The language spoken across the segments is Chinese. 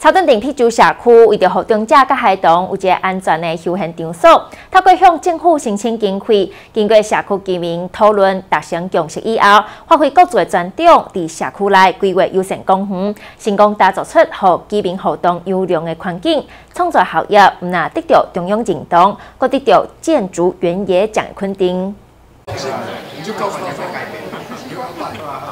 草屯顶啤酒社区为着让长者甲孩童有一个安全的休闲场所，透过向政府申请经费，经过社区居民讨论达成共识以后，发挥各自的专长，伫社区内规划优先公园，成功打造出互居民活动优良的环境，创造效益，毋但得到中央认同，阁得到建筑原野奖的肯定。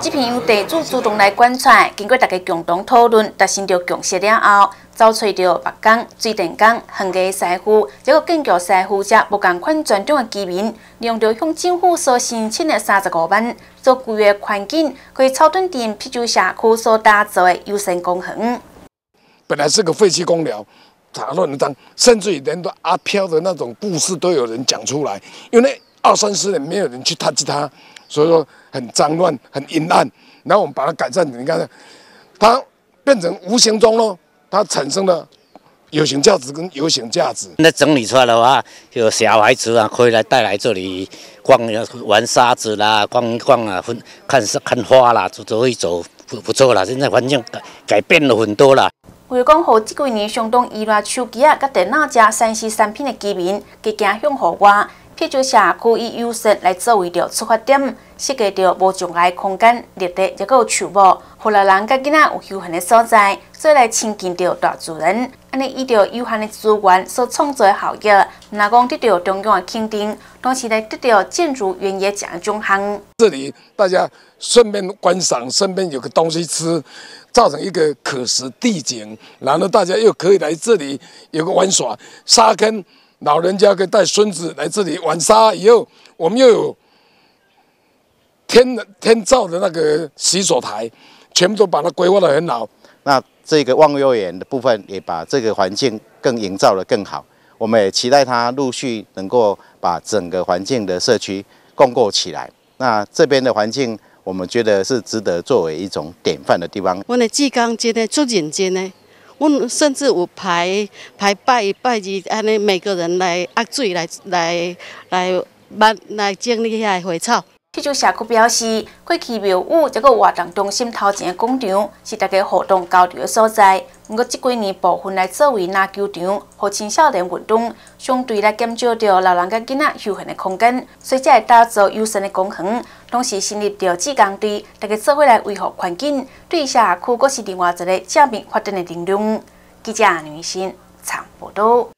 这篇由地主主动来观察，经过大家共同讨论，达成着共识了后，找出着白港、水电工、恒基师傅，这个建筑师傅者不共款专长的居民，利用着向政府所申请的三十五万，做规划环境，可以草屯店啤酒社区所打造的优先公园。本来是个废弃公寮，杂乱的脏，甚至于连阿飘的那种故事都有人讲出来，因为二三十年没有人去探知它。所以说很脏乱、很阴暗，然后我们把它改善，你看，它变成无形中咯，它产生了有形价值跟有形价值。那整理出来的话，有小孩子啊，可以来带来这里逛、玩沙子啦，逛一逛啊，看看花啦，走走一走，不不错啦。现在环境改改变了很多啦。为讲好这几年相当依赖手机啊、甲电脑加三 C 产品的居民，加加向户外。啤酒社区以优势来作为着出发点，设计着无障碍空间、绿地，也有树木，互老人甲囡仔有休闲的所在，再来亲近着大自然。安尼依着有限的资源所创造的效益，哪讲得到中央的肯定，同时来得到建筑原野奖奖项。这里大家顺便观赏，身边有个东西吃，造成一个可食地景，然后大家又可以来这里有个玩耍沙坑。老人家可以带孙子来这里玩沙，以后我们又有天天造的那个洗手台，全部都把它规划的很好。那这个望月园的部分也把这个环境更营造的更好。我们也期待它陆续能够把整个环境的社区共构起来。那这边的环境，我们觉得是值得作为一种典范的地方。我的志刚真的做认真呢。阮甚至有排排拜拜日，安尼每个人来压水来来来来来整理遐花草。啤酒社区表示，过去庙宇这个活动中心头前的广场是大家活动交流的所在。不过这几年部分来作为篮球场和青少年运动，相对来减少着老人甲囡仔休闲的空间，所以才会打造优胜的公园。同时成立着志工队，大家做伙来维护环境，对社区阁是另外一个正面发展的力量。记者女性长报道。